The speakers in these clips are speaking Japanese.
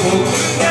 amor.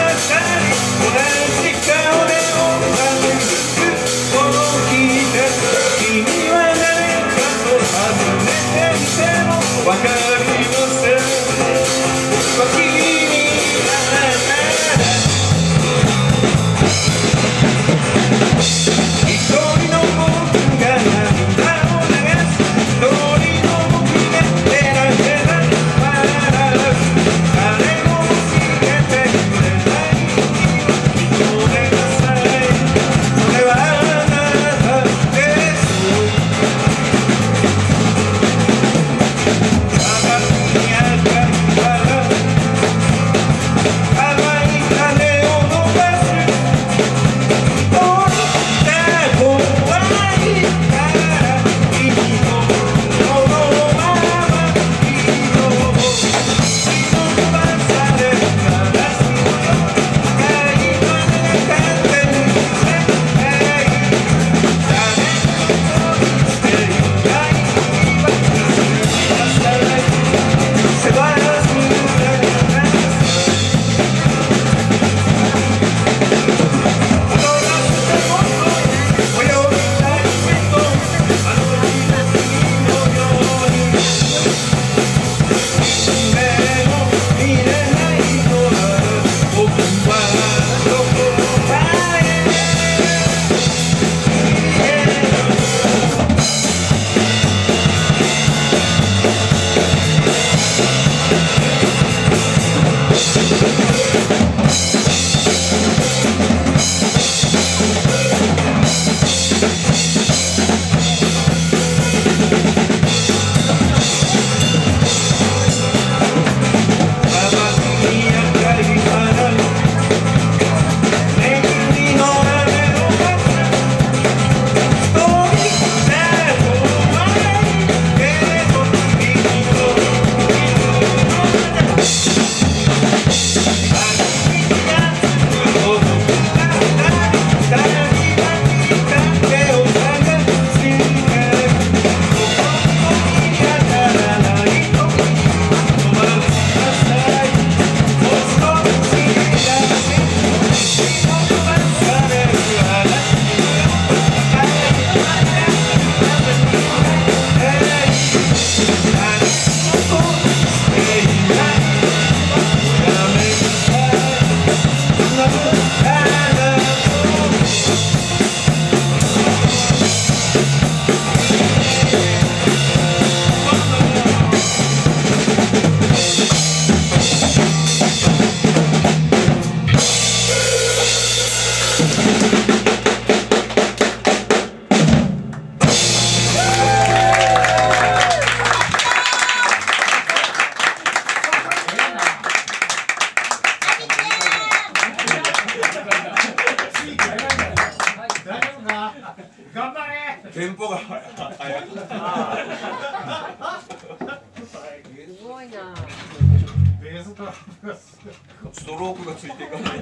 ストロークがついていかない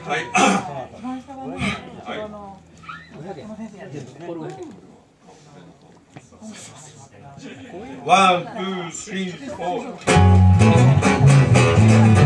はい。はい。ワン、ツー、スリー、フォー。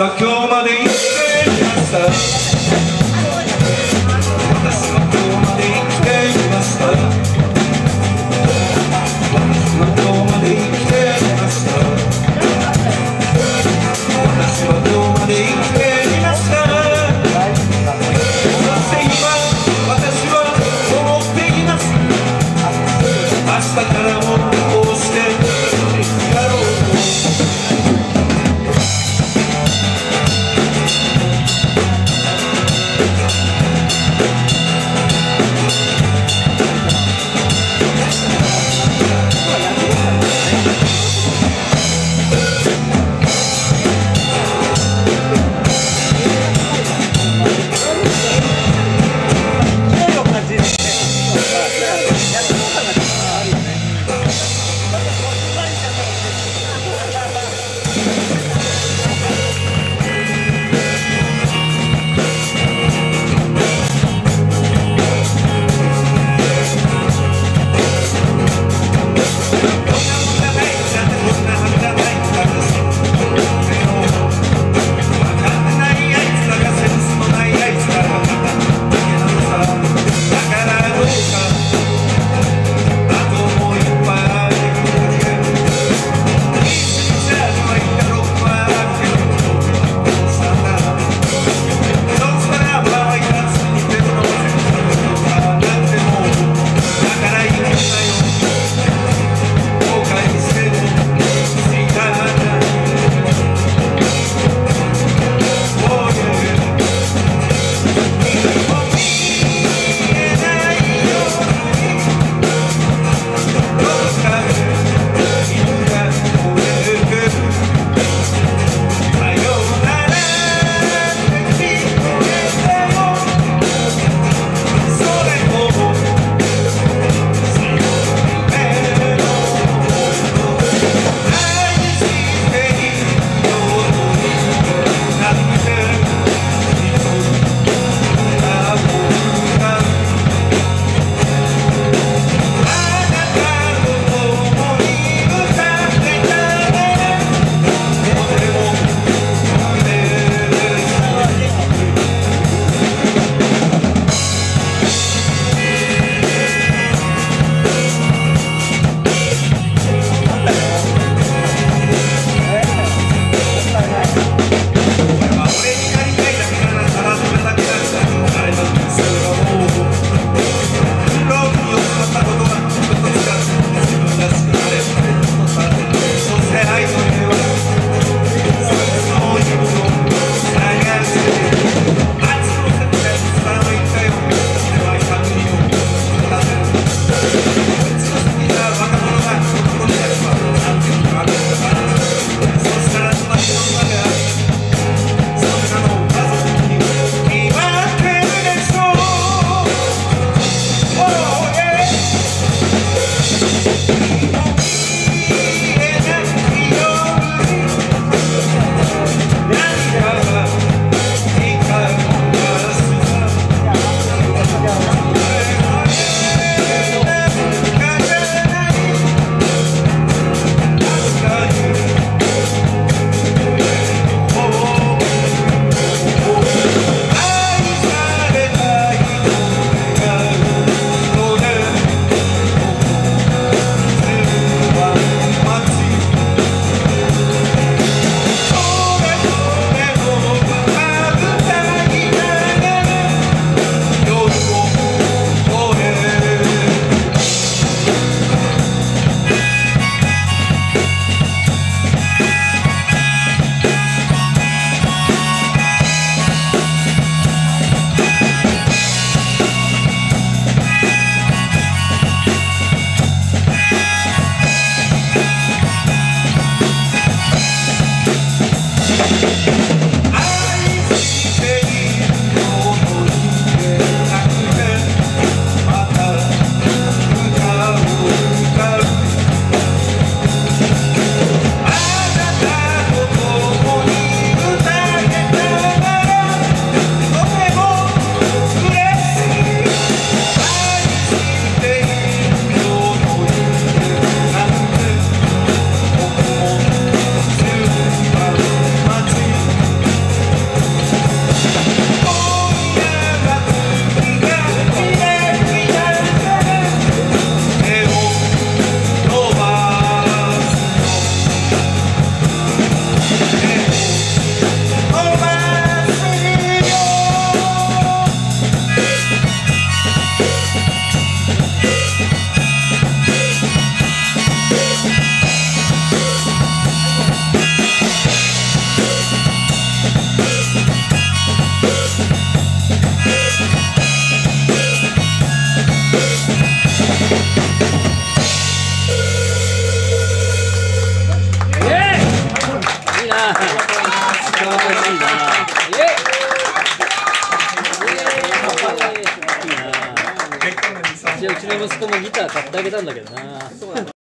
は今日まで生きていました